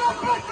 Come on,